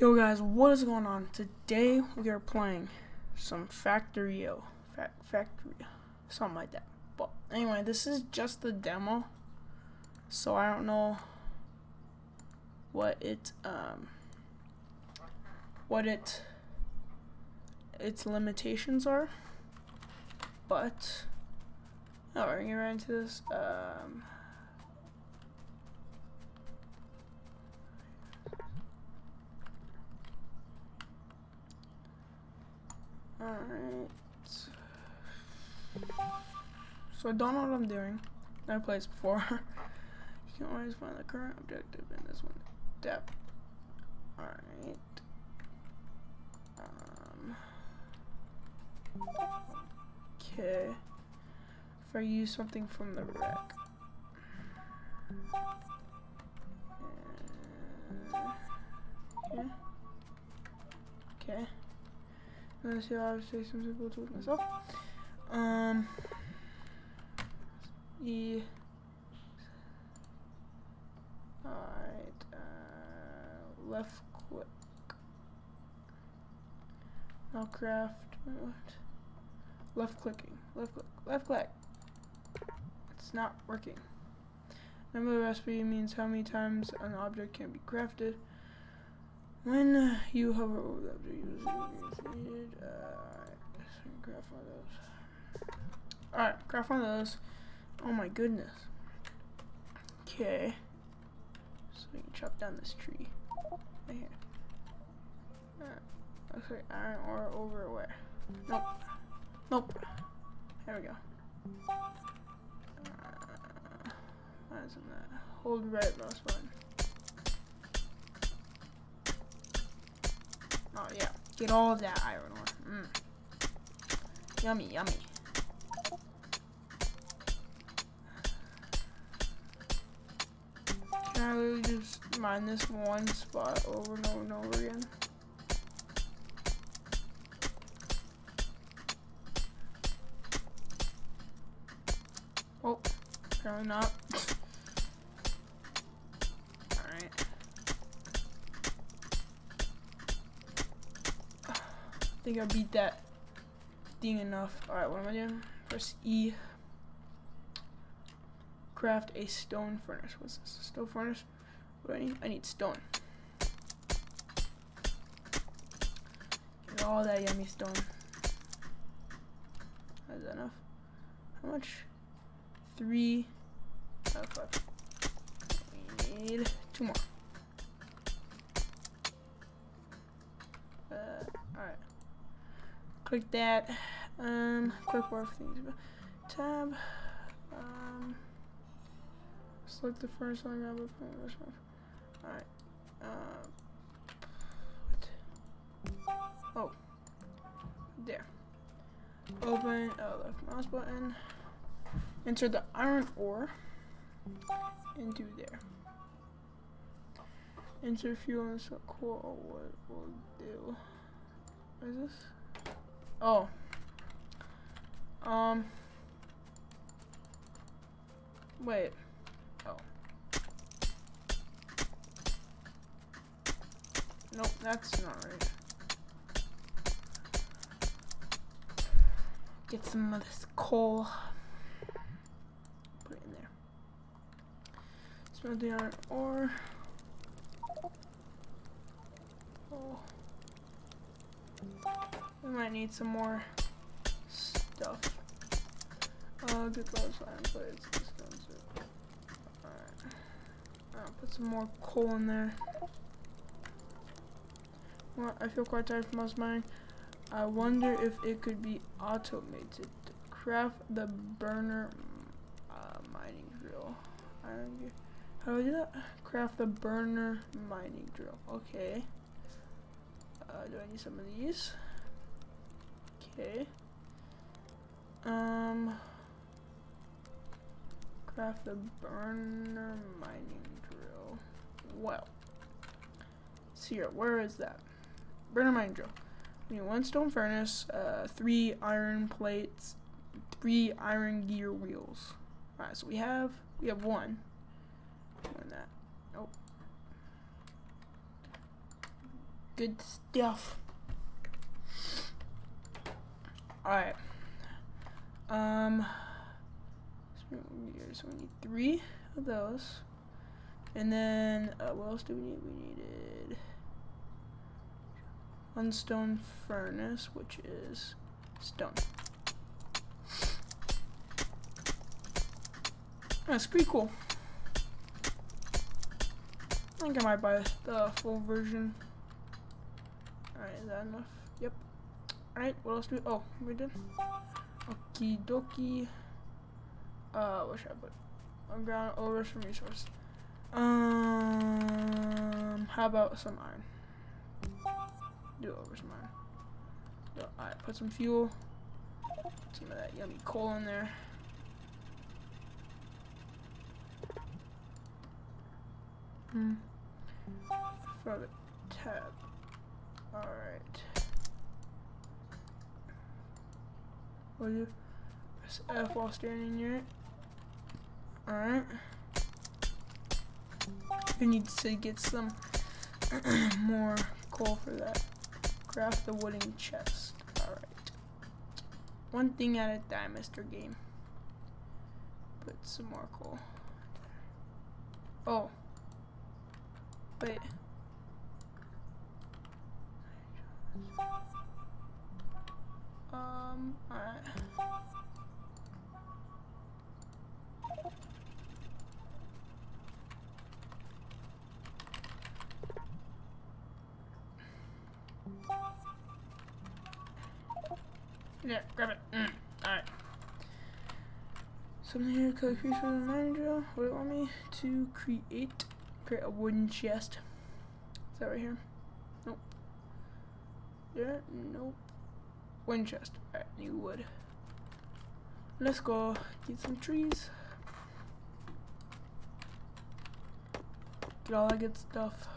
Yo guys, what is going on? Today we are playing some Factorio. Fa Factorio. Something like that. But anyway, this is just the demo. So I don't know what it um what it its limitations are. But gonna get right into this. Um Alright. So I don't know what I'm doing. Never played this before. you can always find the current objective in this one. Depth. Alright. Um, okay. If I use something from the wreck. Okay. Okay. How I say some simple tools myself. Um, E. Alright, uh, left click. Now craft, what? Left clicking, left click, left click. It's not working. Number of recipe means how many times an object can be crafted. When you hover over the object, you need, uh, craft one of those. Alright, craft one of those. Oh my goodness. Okay. So we can chop down this tree. Right here. Uh, looks like iron ore over where? Nope. Nope. There we go. Uh, isn't that? Hold right mouse button. Oh yeah, get all of that iron ore. Mm. Yummy, yummy. Can I really just mine this one spot over and over and over again? Oh, apparently not. Think I beat that thing enough. Alright, what am I doing? Press E. Craft a stone furnace. What's this? Stone furnace? What do I need? I need stone. Get all that yummy stone. Is that enough? How much? Three. Oh, five. We need two more. Click that. Um, quick work things. Tab. Um, select the first one. Alright. Uh? Oh. There. Open. Oh, left mouse button. Enter the iron ore into there. Enter fuel and so cool. What will do? What is this? Oh. Um. Wait. Oh. Nope, that's not right. Get some of this coal. Put it in there. Smell the iron ore. We might need some more stuff. Uh, good those iron plates. Alright. Put some more coal in there. Well, I feel quite tired from us mining. I wonder if it could be automated. Craft the burner uh, mining drill. How do I do that? Craft the burner mining drill. Okay. Uh, do I need some of these? Okay. Um. Craft the burner mining drill. Well. See here. Where is that? Burner mining drill. We need one stone furnace, uh, three iron plates, three iron gear wheels. Alright, so we have we have one. Doing that. Oh. Good stuff. Alright. Um, so we need three of those. And then, uh, what else do we need? We needed one stone furnace, which is stone. That's pretty cool. I think I might buy the full version. Alright, is that enough? Alright, what else do we- oh, we did? Okie dokie. Uh, what should I put? On ground, over some resource. Um, how about some iron? Do over some iron. So, Alright, put some fuel. Put some of that yummy coal in there. Hmm. For the tab. Alright. Will you press F while standing near it? Alright. We need to get some more coal for that. Craft the wooden chest. Alright. One thing at a time, Mr. Game. Put some more coal. Oh. Wait. Um, alright. Yeah, grab it. Mm, alright. Something here, collect piece from the manager. What do you want me to create? Create a wooden chest. Is that right here? Nope. Yeah, nope. Wooden chest. Alright, new wood. Let's go get some trees. Get all that good stuff.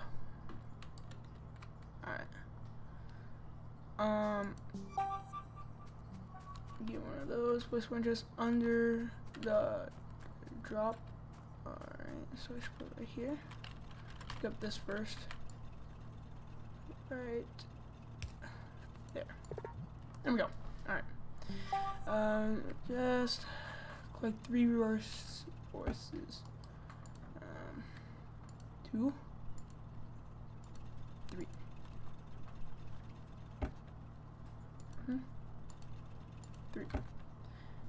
Alright. Um get one of those. Place one under the drop. Alright, so I should put it right here. Pick up this first. Right there. There we go. Alright. Um, just collect three resources. Um, two. Three. Hmm. Three.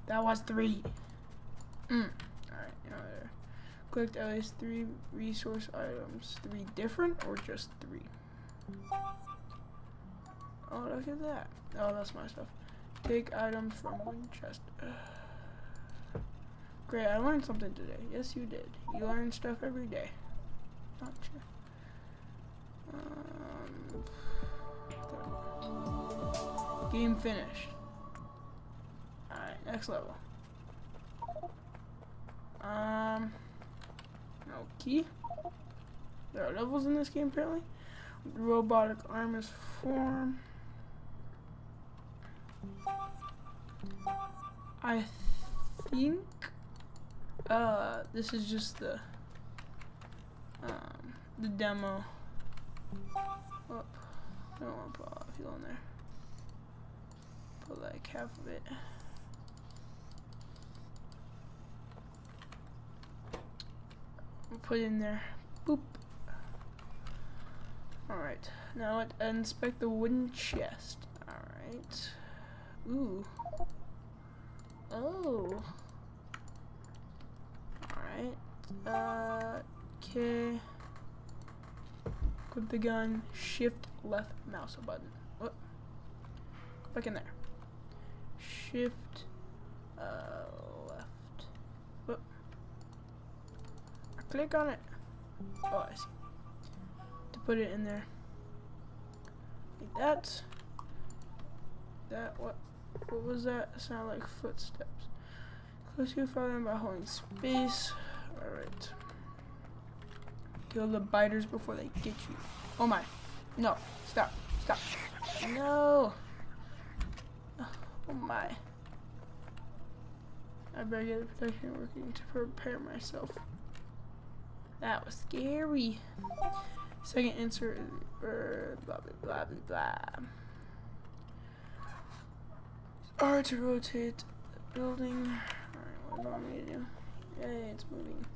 That was three. Mm. Alright, now. Collect at least three resource items. Three different or just three? Oh, look at that. Oh, that's my stuff. Take items from one chest. Great, I learned something today. Yes, you did. You learn stuff every day. Not sure. Um, game finished. Alright, next level. Um, okay. There are levels in this game apparently. Robotic arm is form. I think uh this is just the um the demo. I don't want to put all fuel in there. Put like half of it. Put in there. Boop. Alright. Now let's inspect the wooden chest. Alright. Ooh. Oh. Alright. Uh, okay. Equip the gun. Shift left mouse button. Go back in there. Shift uh, left. What? I click on it. Oh, I see. To put it in there. Like that. That what? What was that? It sounded like footsteps. Close to fire by holding space. Alright. Kill the biters before they get you. Oh my. No. Stop. Stop. No. Oh my. I better get the protection working to prepare myself. That was scary. Second answer is uh, blah blah blah blah blah. R to rotate the building. Alright, what do want me to do? Yay, it's moving.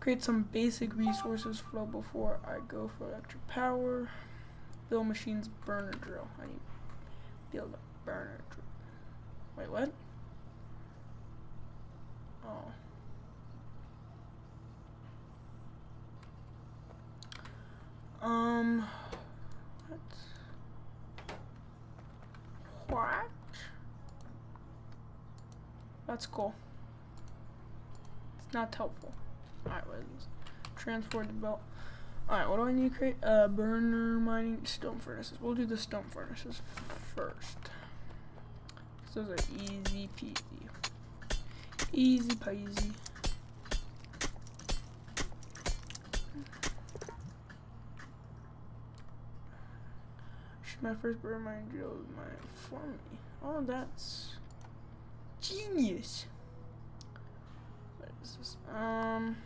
Create some basic resources flow before I go for electric power. Build machines burner drill. I need build a burner drill. Wait, what? Oh. Um, what? What? That's cool. It's not helpful. Alright, what is this? Transport the belt. Alright, what do I need to create? Uh, burner mining stone furnaces. We'll do the stone furnaces first. Those are easy peasy. Easy peasy. Should my first burner mine drill my for me? Oh, that's genius. What is this? Um.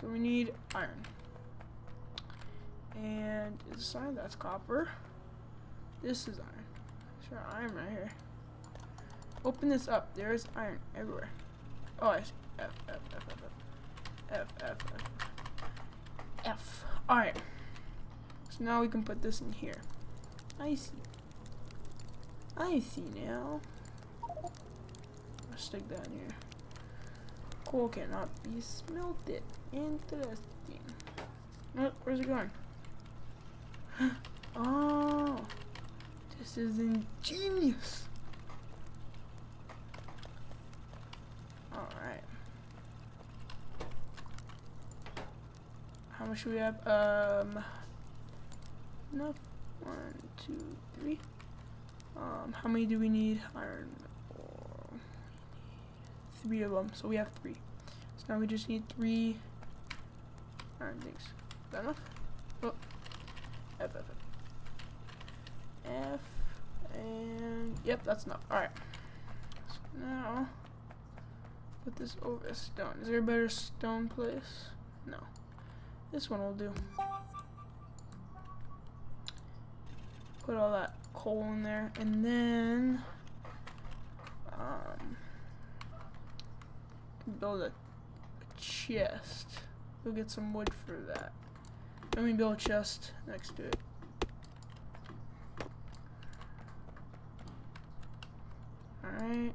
So we need iron. And iron? That's copper. This is iron. Sure, iron right here. Open this up. There is iron everywhere. Oh, I see. F, F, F, F, F. F, F, F. F. Alright. So now we can put this in here. I see. I see now. I'll stick that in here. Coal cannot be smelted. Interesting. Oh, where's it going? oh, this is ingenious. Alright. How much do we have? Um, enough. Two, three. Um, how many do we need? Iron three of them, so we have three. So now we just need three iron things. Is that enough? Oh. F, F, F. F, and, yep, that's enough. Alright. So now, put this over a stone. Is there a better stone place? No. This one will do. Put all that coal in there, and then, um, build a, a chest. We'll get some wood for that. Let me build a chest next to it. Alright.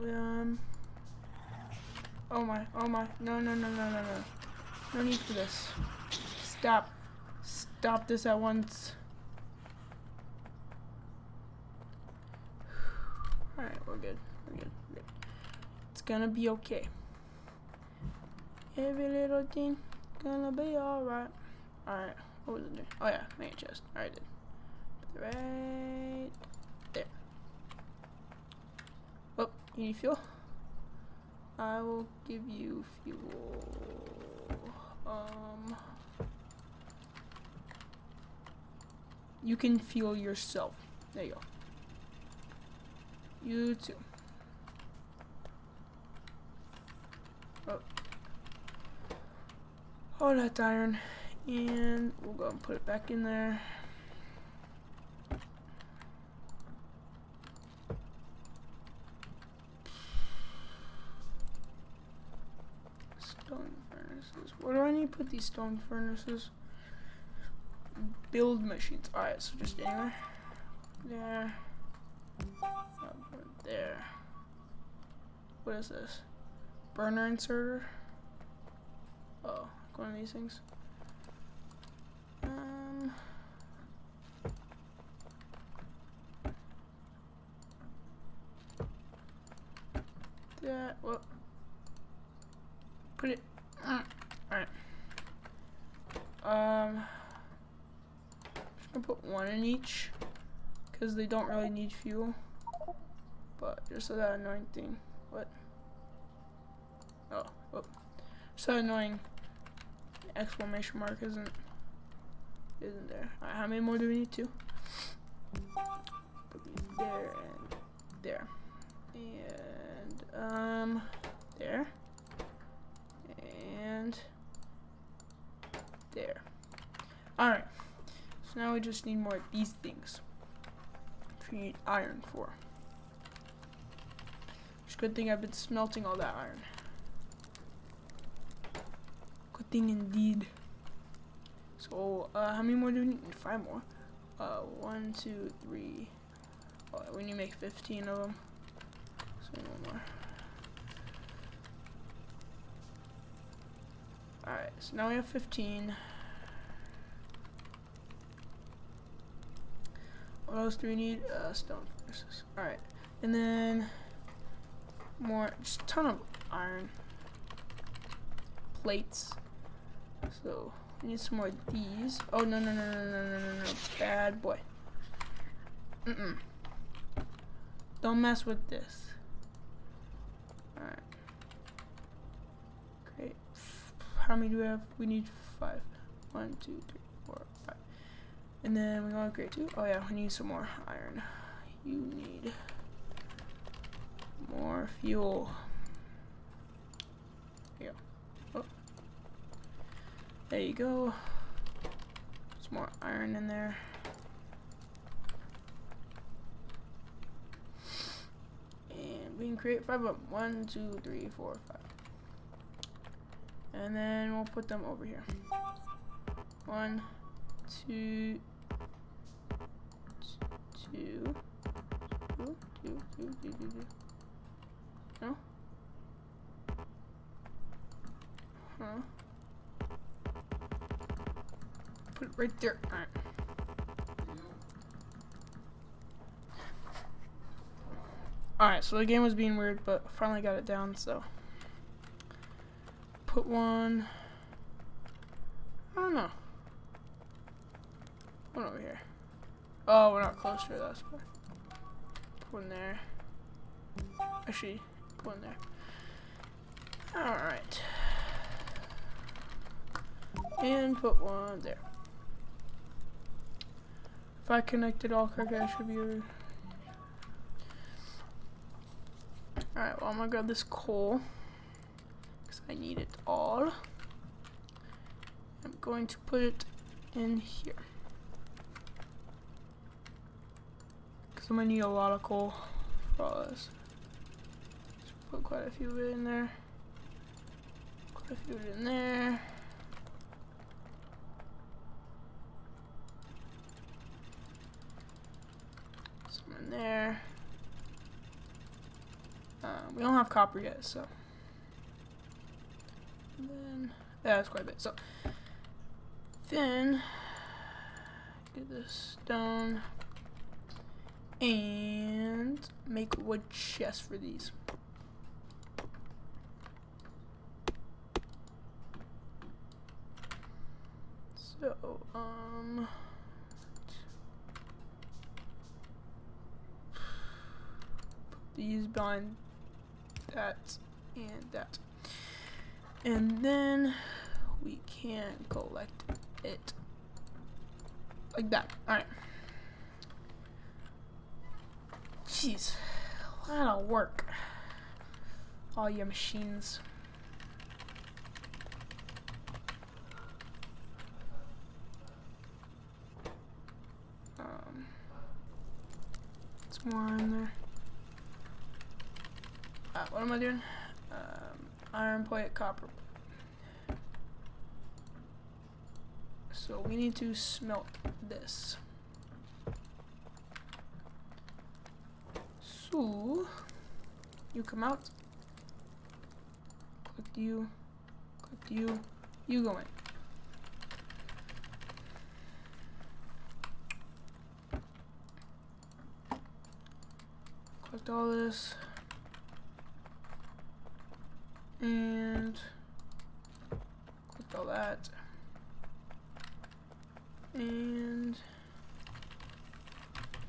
Um. Oh my, oh my. No, no, no, no, no, no. No need for this. Stop. Stop this at once. Alright, we're good. We're good. We're good. It's gonna be okay. Every little thing gonna be alright. Alright, what was it doing? Oh yeah, main chest. Alright, did. Right there. Oh, you need fuel? I will give you fuel. Um, you can feel yourself. There you go. You too. Oh. All that iron. And we'll go and put it back in there. Stone furnaces. Where do I need to put these stone furnaces? Build machines. Alright, so just anywhere. There. There. What is this? burner inserter. Oh, one of these things. Um. That. Well. Put it. Uh, Alright. Um. Gonna put one in each. Because they don't really need fuel. But just so that annoying thing. What? Oh, oh. So annoying. Exclamation mark isn't isn't there. How many more do we need? Two. There and there. And Um, there. And there. Alright. So now we just need more of these things. We need iron for. It's a good thing I've been smelting all that iron. Good thing indeed. So, uh, how many more do we need? Five more. Uh, one, two, three. Oh, we need to make 15 of them. So, one more. Alright, so now we have 15. Else do we need? Uh, stone furnaces. Alright, and then more, just a ton of iron plates. So, we need some more of these. Oh, no, no, no, no, no, no, no, no. Bad boy. Mm-mm. Don't mess with this. Alright. Great. How many do we have? We need five. One, two, three. And then we want grade two. Oh yeah, we need some more iron. You need more fuel. Yeah. Oh. There you go. Some more iron in there. And we can create five of them. One, two, three, four, five. And then we'll put them over here. One, two, two, two, two, two, two, two, two. No? Huh? Put it right there. Alright. Alright, so the game was being weird, but finally got it down, so. Put one. I don't know. One over here. Oh, we're not close to it, that's why. Put one there. Actually, put one there. Alright. And put one there. If I connect it all correctly, I should be able Alright, well I'm gonna grab this coal. Because I need it all. I'm going to put it in here. Because I'm gonna need a lot of coal for all this. Just put quite a few of it in there. Quite a few of it in there. Some in there. Um, we don't have copper yet, so. And then, yeah, that's quite a bit. So, then, get this stone and make wood chest for these. So, um... these behind that and that. And then we can collect it like that. Alright. Jeez, a lot of work. All your machines. Um, it's more in there. Uh, what am I doing? Um, iron plate, copper. So we need to smelt this. So you come out. Click you. Click you. You go in. Collect all this and click all that and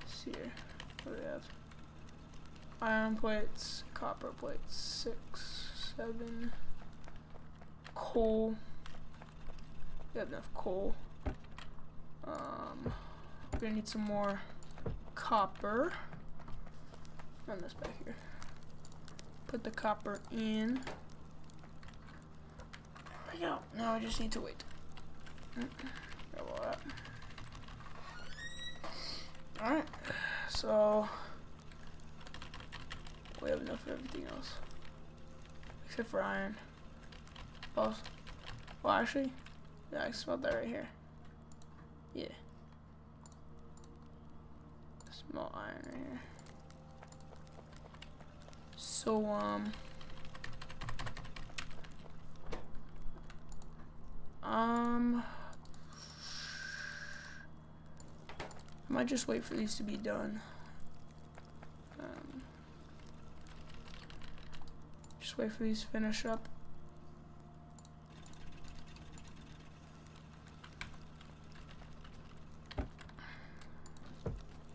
see here what do we have iron plates copper plates six seven. Coal. We have enough coal. Um, we're gonna need some more copper. Run this back here. Put the copper in. There we go. Now I just need to wait. Alright, so we have enough of everything else. Except for iron. Oh, well actually, yeah, I smelled that right here. Yeah. Small iron right here. So, um... Um... I might just wait for these to be done. Um, just wait for these finish up.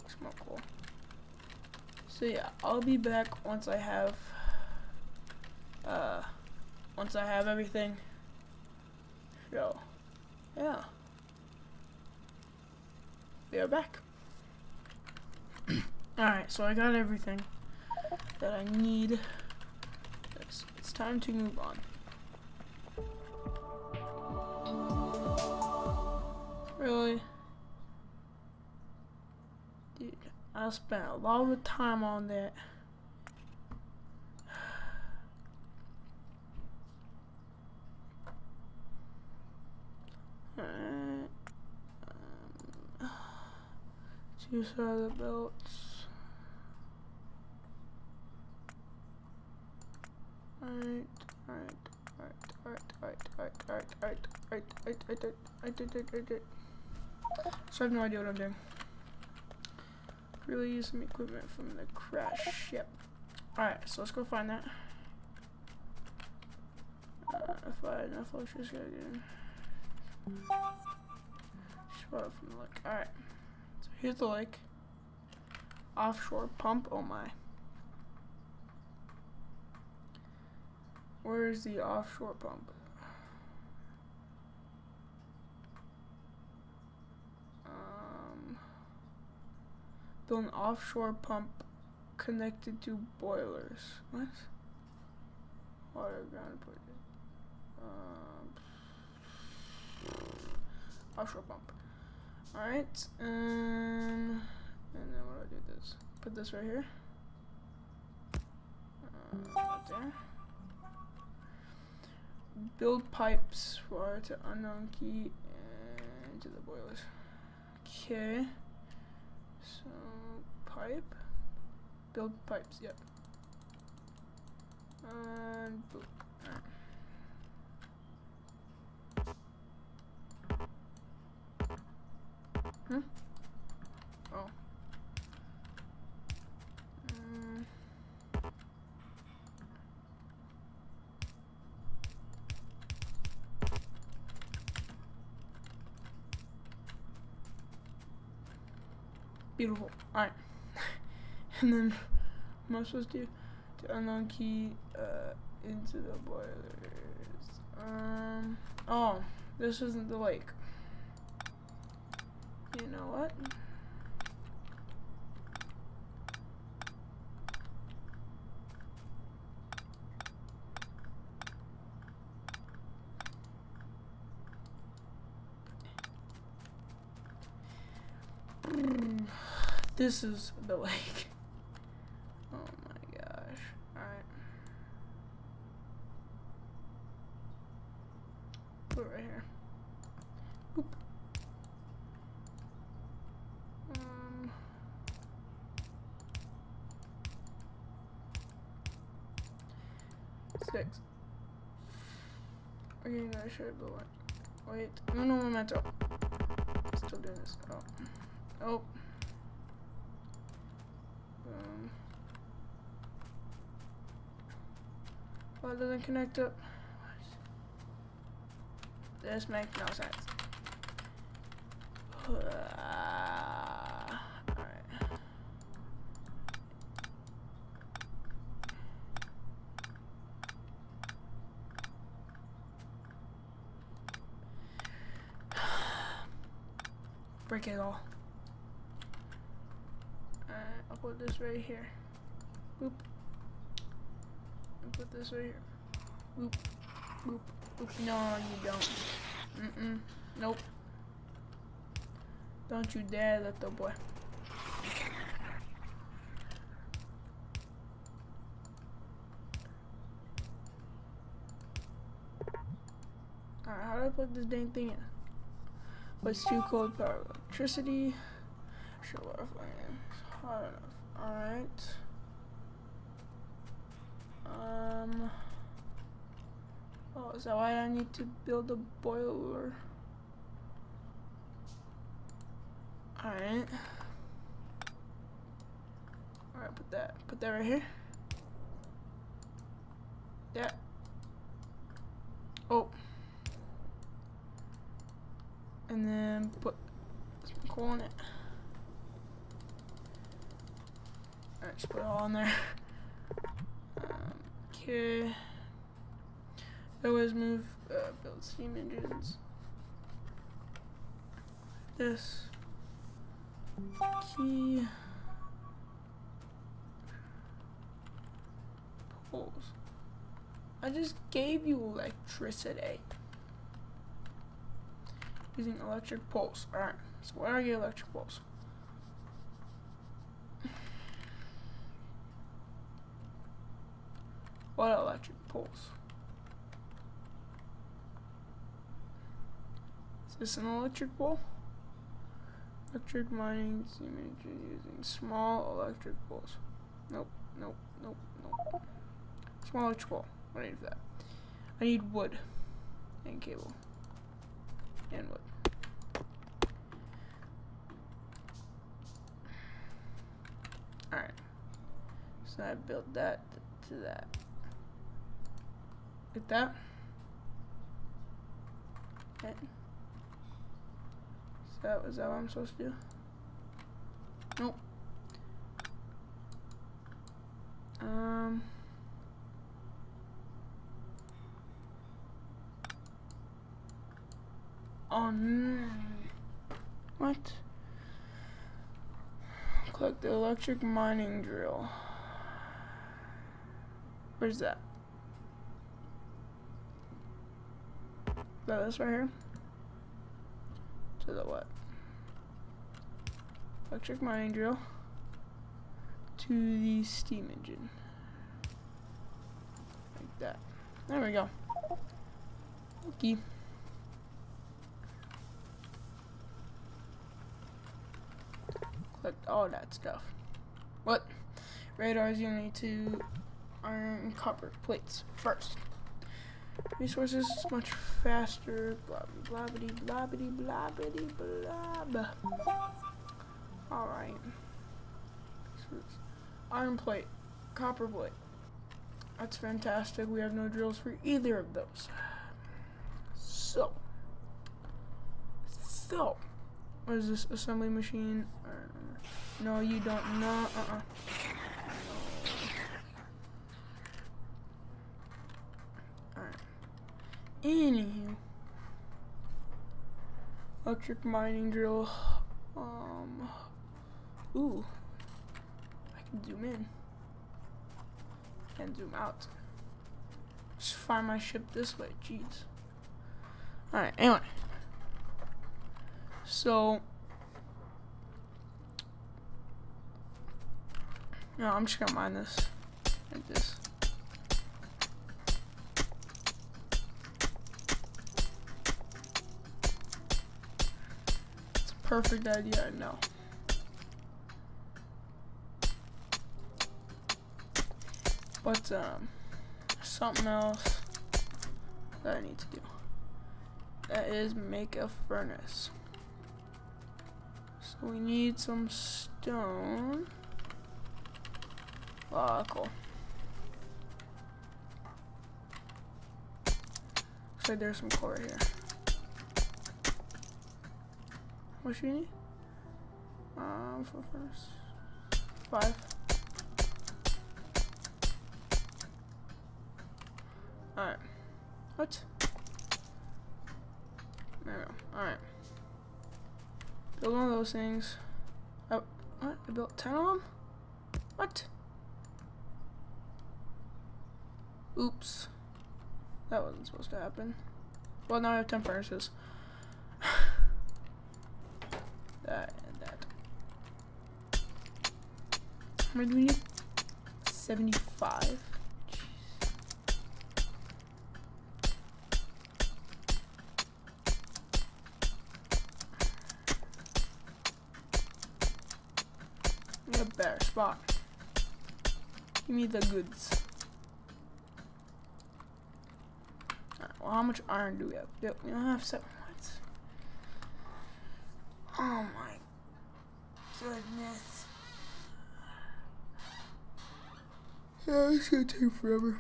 Smell cool. So yeah, I'll be back once I have uh once I have everything. So yeah. We are back. Alright, so I got everything that I need. Time to move on. Really? Dude, I spent a lot of time on that. Alright. Um, two the belts. So I have no idea what I'm doing. Really use some equipment from the crash ship. Alright, so let's go find that. Uh, if I had enough, just go again. Spot from the lake. Alright. So here's the lake. Offshore pump. Oh my. Where's the offshore pump? Um, build an offshore pump connected to boilers. What? Water ground put um, offshore pump. Alright, um, and then what do I do this? Put this right here. Uh, right there build pipes for to unknown key and to the boilers. Okay. So uh, pipe. Build pipes, yep. And? Beautiful. Alright. and then, am I supposed to do? To unlock key uh, into the boilers. Um, oh, this isn't the lake. You know what? This is the lake. Oh my gosh. Alright. Put it right here. Oop. Um. Six. Okay, no, I should have one. Wait, uno momento. Still doing this. Oh. Oh. Why doesn't connect up? This makes no sense. Uh, Break it all. Alright, I'll put this right here. Boop. This right here. Boop, boop, boop. No, you don't. Mm-mm. Nope. Don't you dare, little boy. Alright, how do I put this dang thing in? But it's too cold power? Electricity. Sure, what if I hot enough? Alright. Um. Oh, is that why I need to build a boiler? Alright. Alright, put that put that right here. Yeah. Oh. And then put coal in it. Alright, just put it all in there. Um, okay. Always move, steam engines. This. Key. Poles. I just gave you electricity. Using electric poles. Alright, so where are your electric poles? What electric poles? This an electric pole? Electric mining image using small electric poles. Nope, nope, nope, nope. Small electric pole. What do I need for that? I need wood and cable and wood. Alright. So I built that to that. Like that. Okay. Is that, what I'm supposed to do? Nope. Um. Oh no. What? Collect the electric mining drill. Where's that? Is that this right here? To the what? Electric mining drill to the steam engine. Like that. There we go. Okay. collect all that stuff. What? Radars you need to iron copper plates first. Resources much faster. Blah blah blah blah blah blah blah. Alright. Iron plate. Copper plate. That's fantastic. We have no drills for either of those. So. So. What is this? Assembly machine? Uh, no, you don't. No, uh-uh. Alright. Anywho. Electric mining drill. Um. Ooh. I can zoom in. And zoom out. Just find my ship this way. Jeez. Alright, anyway. So, No, I'm just gonna mine this. Like this. Perfect idea, I know. But, um, something else that I need to do. That is make a furnace. So we need some stone. Oh, cool. Looks like there's some core here. Need? Um, first. Five. Alright. What? There we go. Alright. Build one of those things. Oh, what? I built ten of them? What? Oops. That wasn't supposed to happen. Well, now I have 10 furnaces. that and that. How many do we need? 75. a better spot. Give me the goods. Right, well, how much iron do we have? Yep, we don't have seven. What? Oh my goodness. Yeah, gonna take forever.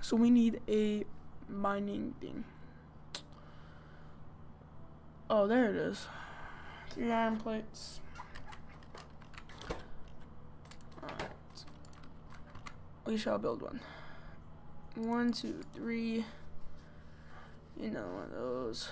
So we need a mining thing. Oh, there it is. Three iron plates. we shall build one. One, two, three. You know, one of those.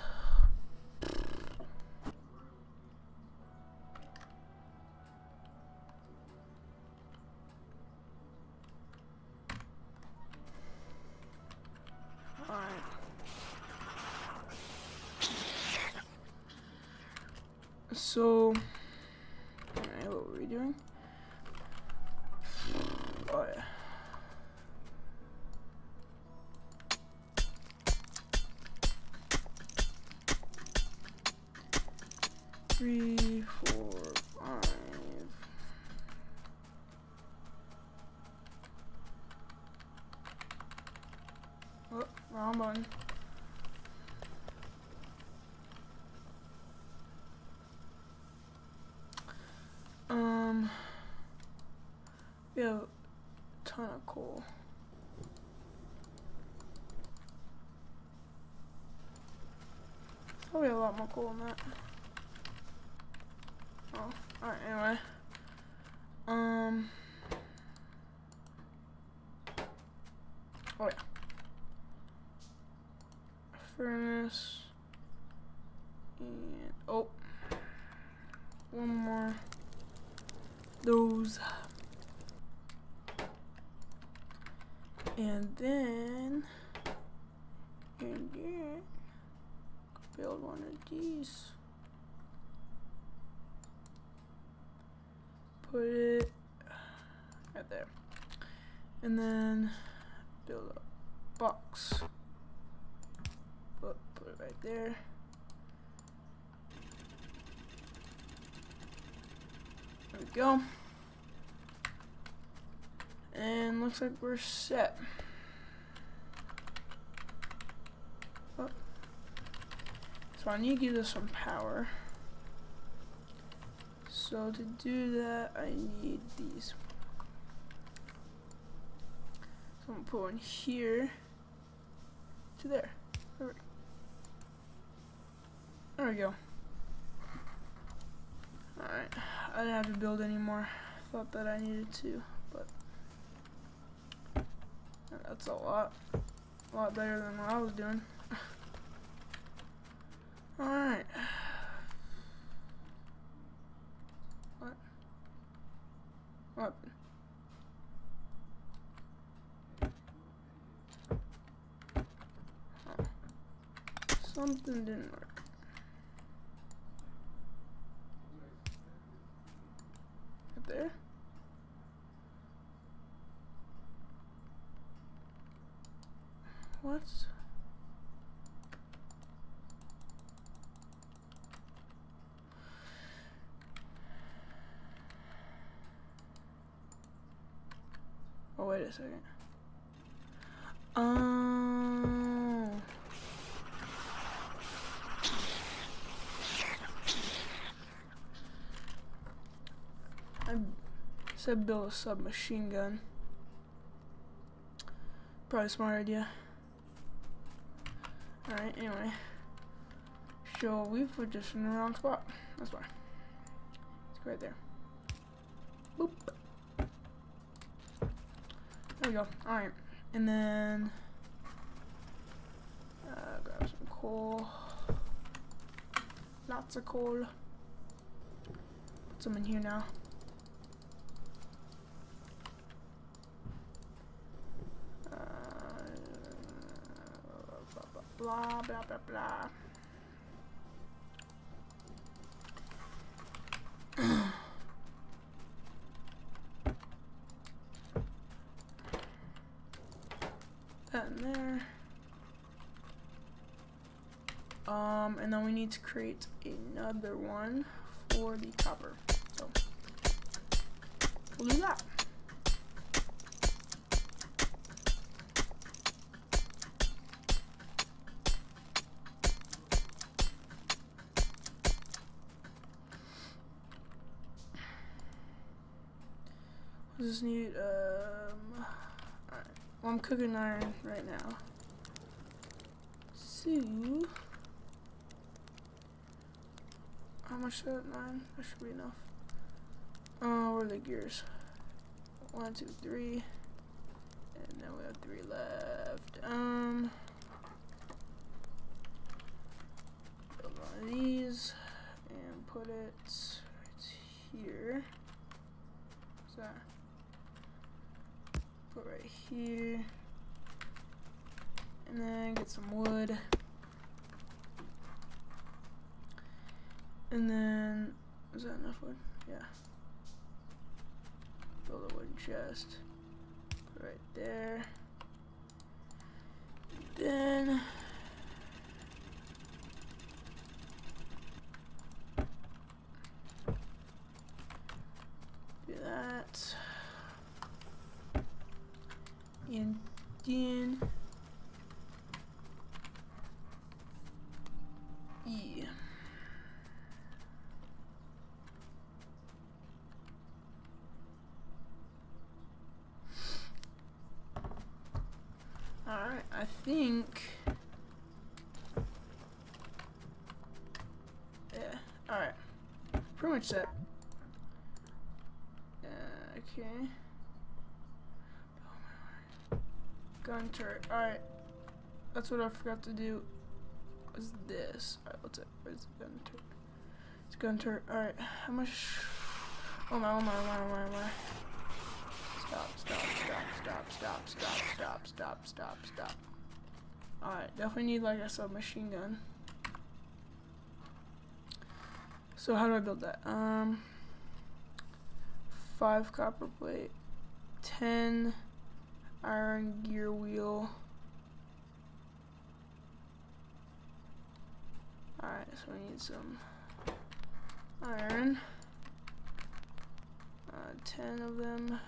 Oh, wrong. Um, we have a ton of coal. Probably a lot more coal than that. Oh, alright, anyway. Um. Oh, yeah. Furnace. And, oh. One more. Those. And then. And then. Build one of these. put it right there. And then build a box. Put, put it right there. There we go. And looks like we're set. Oh. So I need to give this some power. So to do that, I need these. One here to there. There there we go. Alright, I didn't have to build anymore. Thought that I needed to, but that's a lot, a lot better than what I was doing. Alright. What? Oh. Something didn't work. Right there? What? Oh, wait a second. Oh. I said build a submachine gun. Probably a smart idea. Alright, anyway. So we put this in the wrong spot. That's why. It's right there. Boop. There we go. Alright. And then uh, grab some coal. Lots of coal. Put some in here now. Um, blah, blah, that in there. Um, and then we need to create another one for the copper. So, we'll do that. Just need, um. Well, I'm cooking iron right now. So, how much is that? Nine? That should be enough. Oh, where are the gears? One, two, three. And then we have three left. Um, build one of these and put it right here. What's that? Put right here. And then get some wood. And then, is that enough wood? Yeah. Build a wooden chest. Put right there. Then, do that. And then, yeah. Alright, I think. Yeah, alright. Pretty much set. Uh, okay. Gun turret. Alright. That's what I forgot to do. Was this? Alright, what's it? Where's the gun turret? It's gun turret. Alright, how much? Oh my, oh my, oh my, oh my, oh my. Stop, stop, stop, stop, stop, stop, stop, stop, stop, stop. Alright, definitely need like a submachine gun. So how do I build that? Um, five copper plate, ten iron gear wheel. Alright, so we need some iron. Uh, ten of them.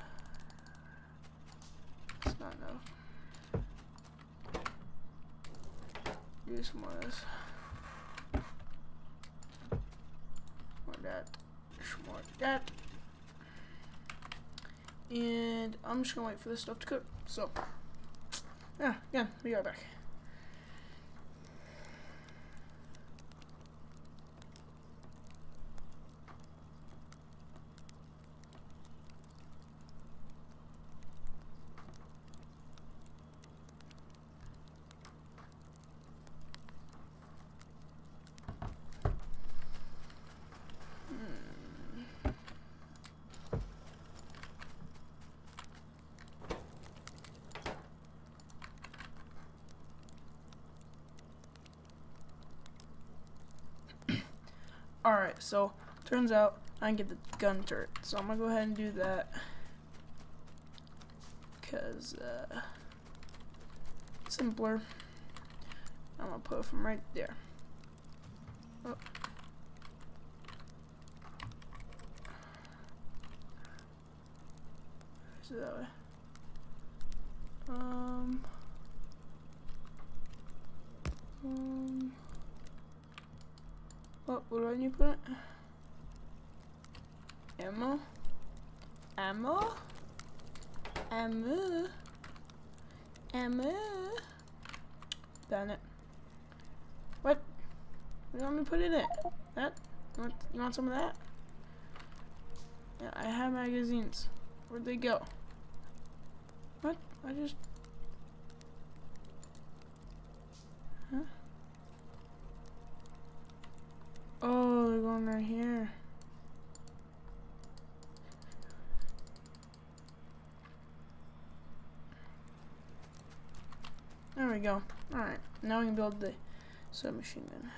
It's not enough. This. More that. More that. And I'm just gonna wait for this stuff to cook. So, yeah, yeah, we are back. So turns out I can get the gun turret. So I'm gonna go ahead and do that. Cause uh simpler. I'm gonna put it from right there. Oh. Is that way? Um um what, what do I need to put it? Ammo? Ammo? Ammo? Ammo? Done it. What? You want me to put in? It? That? You want, you want some of that? Yeah, I have magazines. Where'd they go? What? I just... Huh? Oh, they're going right here. There we go. Alright, Now we can build the submachine gun.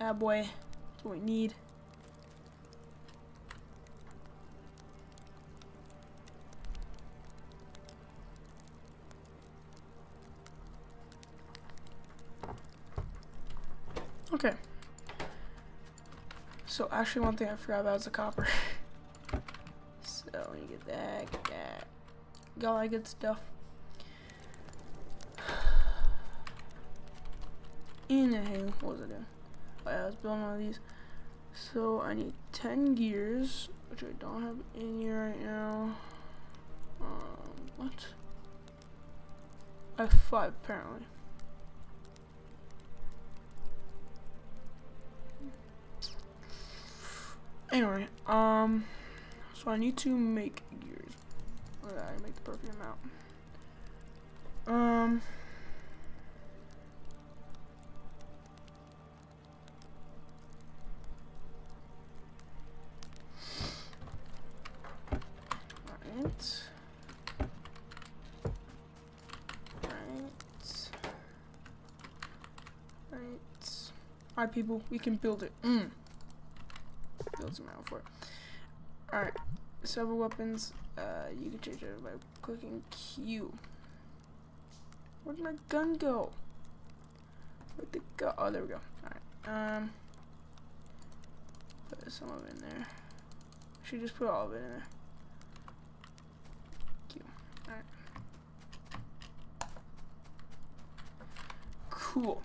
Ah boy, that's what we need. So actually one thing I forgot about is the copper. so when you get that, get that. Got all that good stuff. Anywho, what was I doing? Oh yeah, I was building one of these. So I need 10 gears, which I don't have in here right now. Um, what? I have five apparently. Anyway, um, so I need to make gears. I make the perfect amount. Um. Right. Right. Right. Alright, people, we can build it. Mm build some ammo for. Alright, several weapons, uh, you can change it by clicking Q. Where'd my gun go? Where'd it go? Oh, there we go. Alright, um, put some of it in there. Should just put all of it in there. Q. Alright. Cool.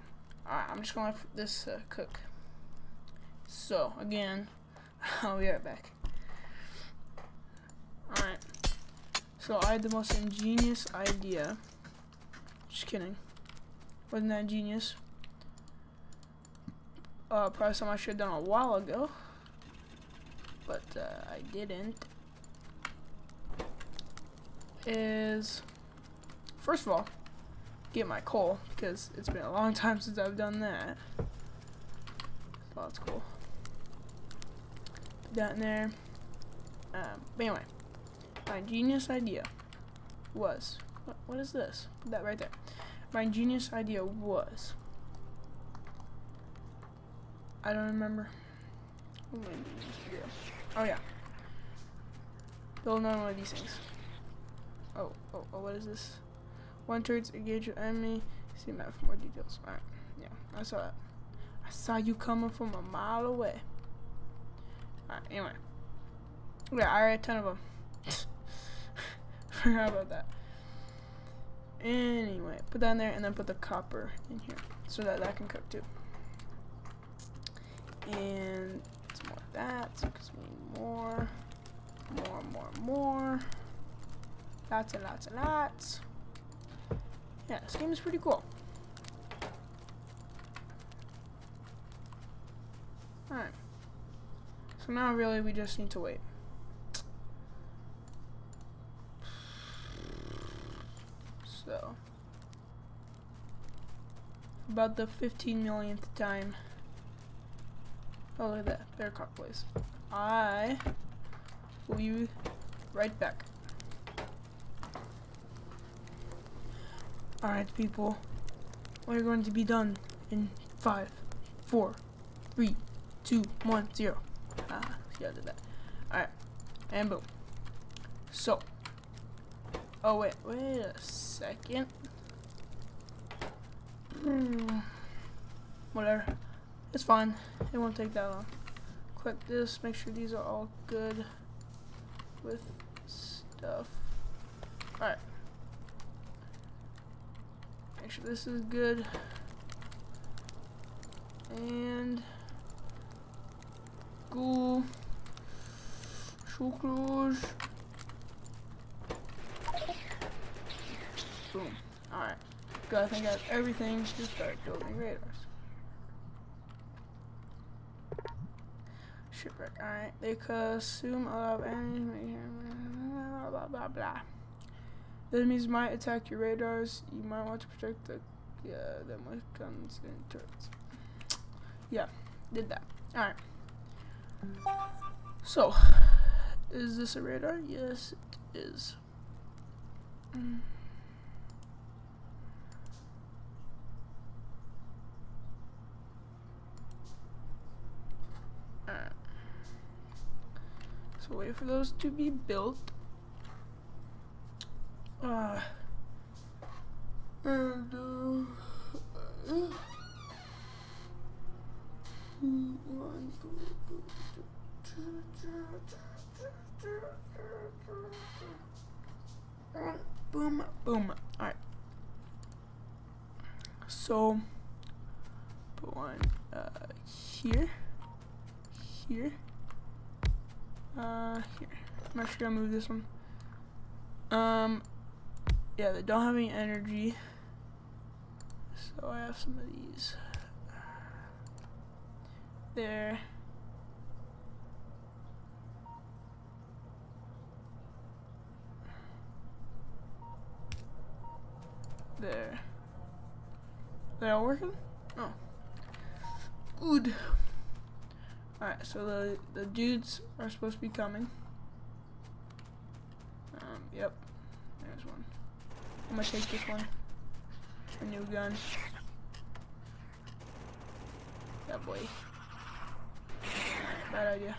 Alright, I'm just gonna let this uh, cook. So, again, I'll be right back. Alright. So I had the most ingenious idea. Just kidding. Wasn't that genius? Uh, probably something I should have done a while ago. But uh, I didn't. Is first of all, get my coal because it's been a long time since I've done that. So that's cool in there. Um, but anyway, my genius idea was, what, what is this? That right there. My genius idea was, I don't remember. Oh yeah. Build another one of these things. Oh, oh, oh, what is this? One turret engage your enemy. See map for more details. Alright, yeah, I saw that. I saw you coming from a mile away. Alright, anyway. Yeah, I already a ton of them. Forgot about that. Anyway, put that in there and then put the copper in here so that that can cook too. And some more of that, because we need more, more, more, more. Lots and lots and lots. Yeah, this game is pretty cool. Alright. So now really we just need to wait. So about the 15 millionth time. Oh look at that, bear cock place. I will be right back. Alright people, we're going to be done in five, four, three, two, one, zero. Ah, yeah, I did that. Alright. And boom. So. Oh, wait. Wait a second. Hmm. Whatever. It's fine. It won't take that long. Click this. Make sure these are all good with stuff. Alright. Make sure this is good. And go. Close. Boom. Alright. Gotta think of everything to start building radars. Shipwreck. Alright. They consume a lot of energy. blah blah blah. Enemies might attack your radars. You might want to protect the yeah them with guns and turrets. Yeah, did that. All right. So, is this a radar? Yes, it is. Mm. Alright. So wait for those to be built. Uh, and, uh, one, boom, boom. Alright. So, put one uh, here, here, uh, here. I'm actually gonna move this one. Um, yeah, they don't have any energy. So I have some of these. There. There. They all working? Oh. Good. Alright, so the, the dudes are supposed to be coming. Um, yep. There's one. I'm gonna take this one. A new gun. That boy. Bad idea.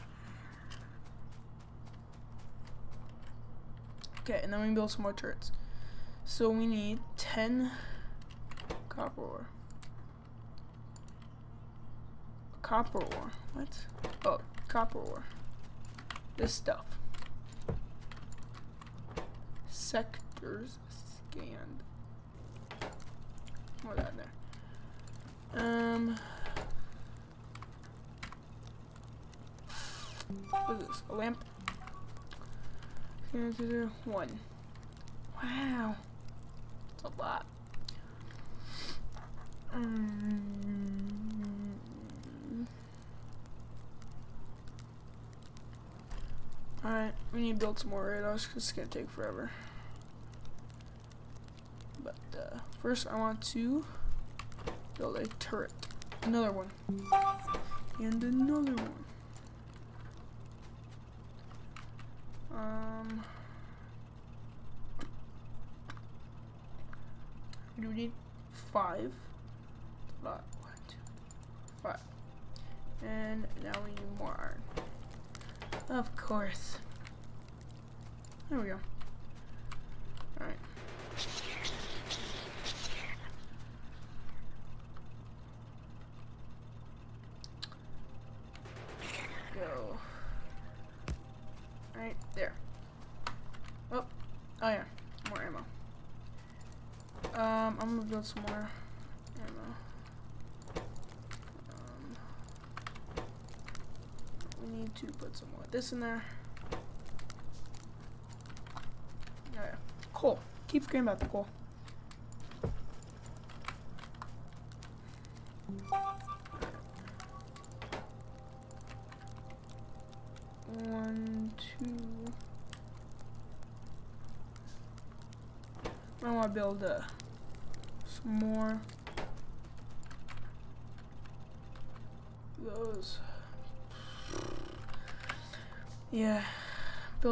Okay, and then we build some more turrets. So we need 10 copper ore. Copper ore. What? Oh, copper ore. This stuff. Sectors scanned. More that there. Um. What is this? A lamp? One. Wow. A lot. Mm. Alright, we need to build some more radars because it's going to take forever. But uh, first I want to build a turret. Another one. And another one. Um... We need five? Lot. And now we need more iron. Of course. There we go. Alright. Go. Right there. Oh. Oh yeah. More ammo. Um, I'm gonna build some more ammo. Um, we need to put some more of this in there. Yeah, coal. Keep screaming about the coal.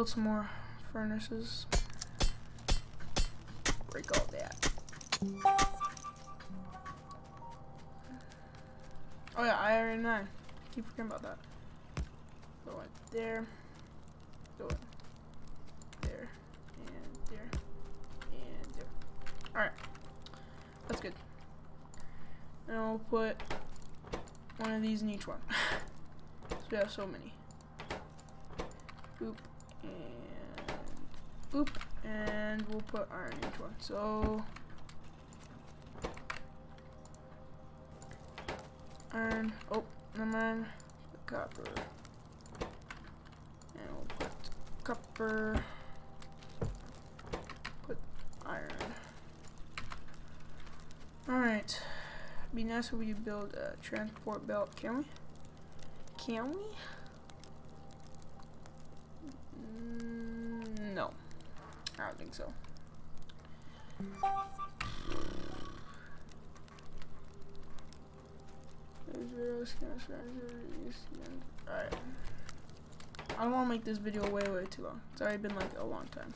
Build some more furnaces. Break all that. Oh yeah, iron 9. Keep forgetting about that. Go right there. Go it. There. And there. And there. Alright. That's good. And I'll put one of these in each one. so we have so many. Boop. And boop. We'll put iron in each one. So iron. Oh, never mind. Copper. And we'll put copper. Put iron. Alright. Be nice if we build a transport belt. Can we? Can we? Mm, no. I don't think so. Alright. I don't want to make this video way, way too long. It's already been like a long time.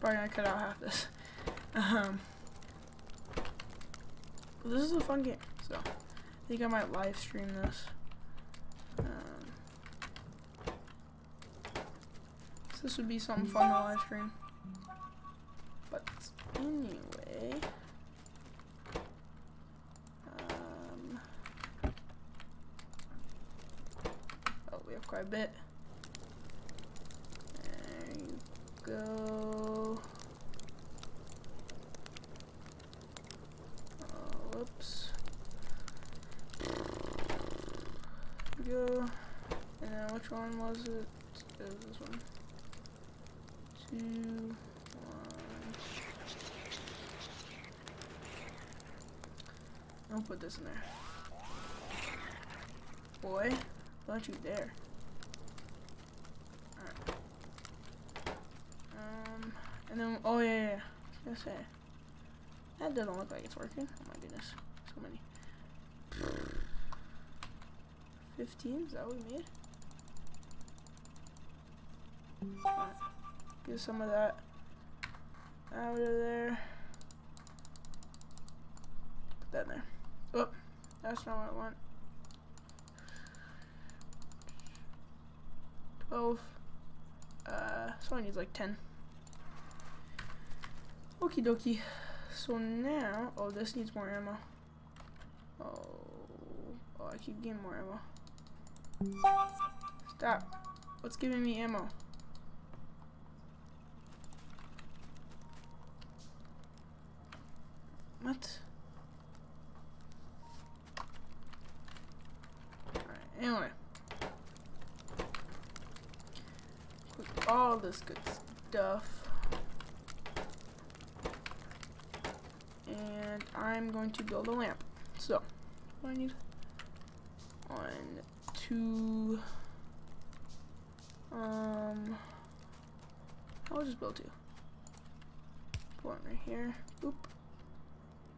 Probably gonna cut out half this. Um, this is a fun game, so I think I might live stream this. Um, so this would be something fun to live stream. Anyway, um, oh, we have quite a bit. There you go. Oh, whoops. Here we go. And then which one was it? It was this one. Two, one. I'll put this in there. Boy, don't you dare. Alright. Um, and then, oh yeah, yeah, yeah. That doesn't look like it's working. Oh my goodness. So many. 15? Is that what we made? Alright. Get some of that out of there. Put that in there. Oh, that's not what I want. 12. Uh, so I need like 10. Okie dokie. So now, oh, this needs more ammo. Oh, oh, I keep getting more ammo. Stop. What's giving me ammo? What? Alright, anyway. All this good stuff. And I'm going to build a lamp. So, I need? One, two, um, I'll just build two. Put one right here. Oop.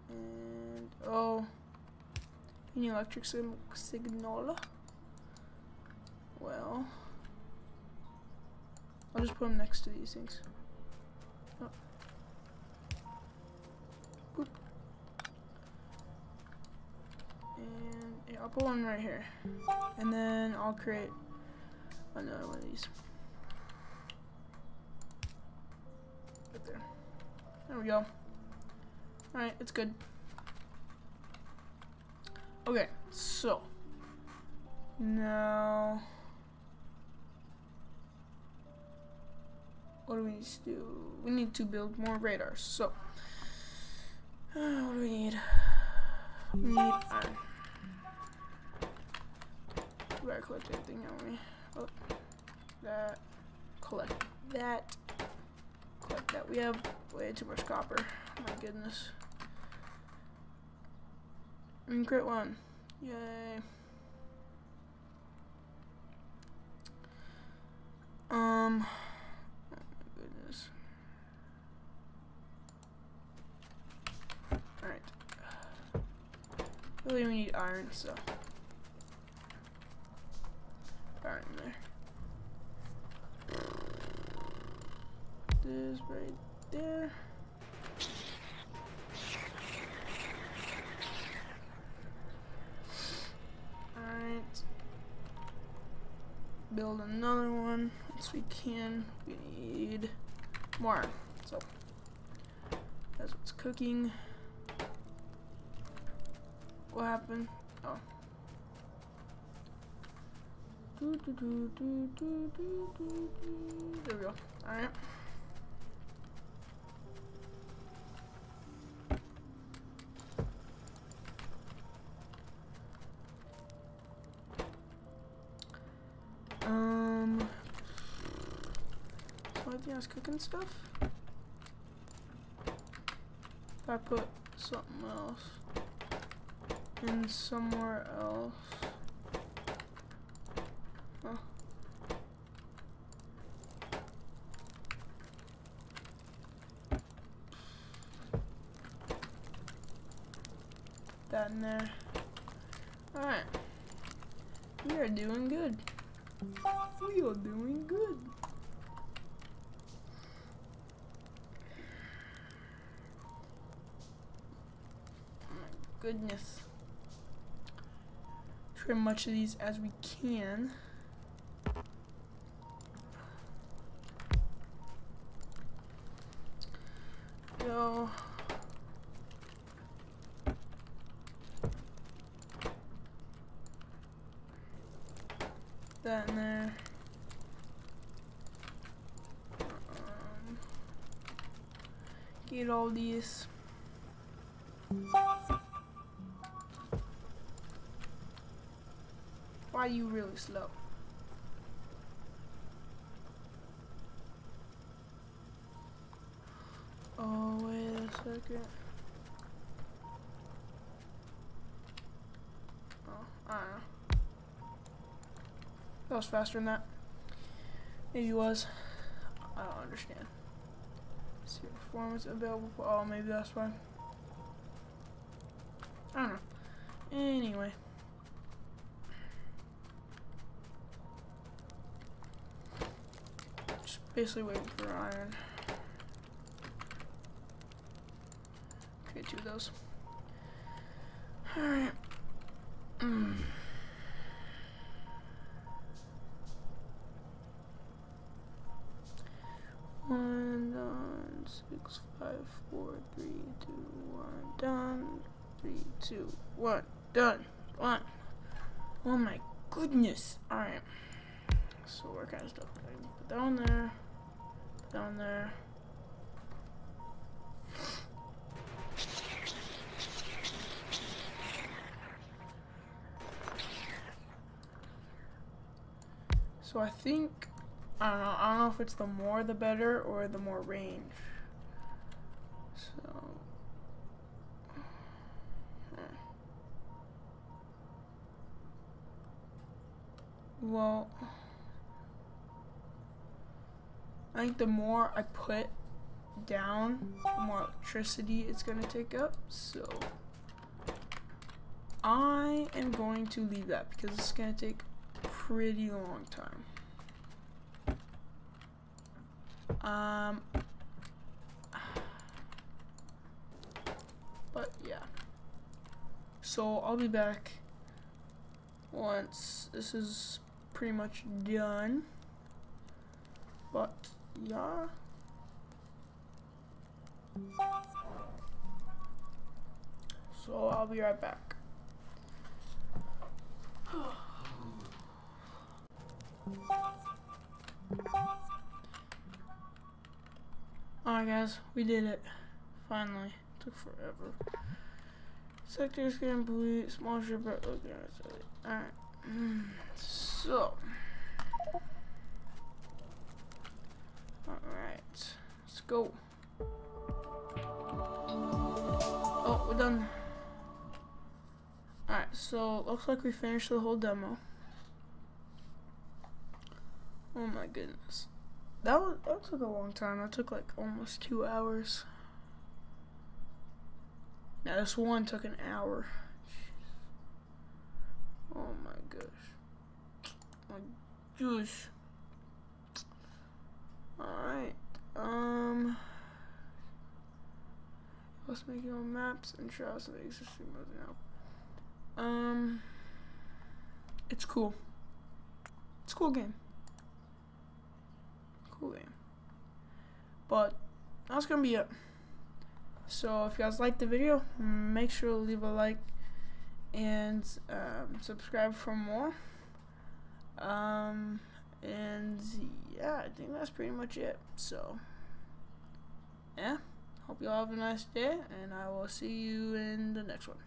And oh, you need electric sig signal. Well, I'll just put them next to these things. Oh. Boop. And yeah, I'll put one right here, and then I'll create another one of these. Right there. There we go. Alright, it's good. Okay, so. Now. What do we need to do? We need to build more radars. So. Uh, what do we need? We need iron. We gotta collect everything, don't we? Oh, that. Collect that. Collect that. We have way too much copper. my goodness. And crit one. Yay. Um. Oh my goodness. Alright. Really, we need iron, so. Iron there. This right there. Alright. Build another one once we can. We need more. So that's what's cooking. What happened? Oh. Do, do, do, do, do, do, do. There we go. Alright. Um, else cooking stuff? I put something else in somewhere else. Huh. That in there. Alright. We are doing good. We are doing good. goodness. Trim much of these as we can. Go. that in there. Um, get all these. Why are you really slow? Oh, wait a second. Oh, I don't know. That was faster than that. Maybe it was. I don't understand. Let's see performance available. For, oh, maybe that's why. I don't know. Anyway. Just basically waiting for iron. Okay, two of those. Alright. Mm. One done. Six, five, four, three, two, one. Done. Three, two, one. Done. One. Oh my goodness. Alright. So what kind of I put that on there? On there. So I think I don't know. I don't know if it's the more the better or the more range. So. Hmm. Well, I think the more I put down, the more electricity it's going to take up. So, I am going to leave that because it's going to take pretty long time. Um, but yeah. So I'll be back once this is pretty much done. But yeah. So I'll be right back. Alright guys, we did it. Finally. Took forever. Sectors get complete, small ship looking at Alright. So Alright. Let's go. Oh, we're done. Alright, so looks like we finished the whole demo. Oh my goodness. That was that took a long time. That took like almost two hours. Now this one took an hour. Oh my gosh. My gosh. Alright. Um let's make your own maps and us the existing modes now. Um it's cool. It's a cool game cool game. But that's gonna be it. So if you guys liked the video, make sure to leave a like and um, subscribe for more. Um, and yeah, I think that's pretty much it. So yeah, hope you all have a nice day, and I will see you in the next one.